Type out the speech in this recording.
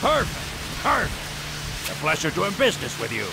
Perfect. Perfect. A pleasure doing business with you.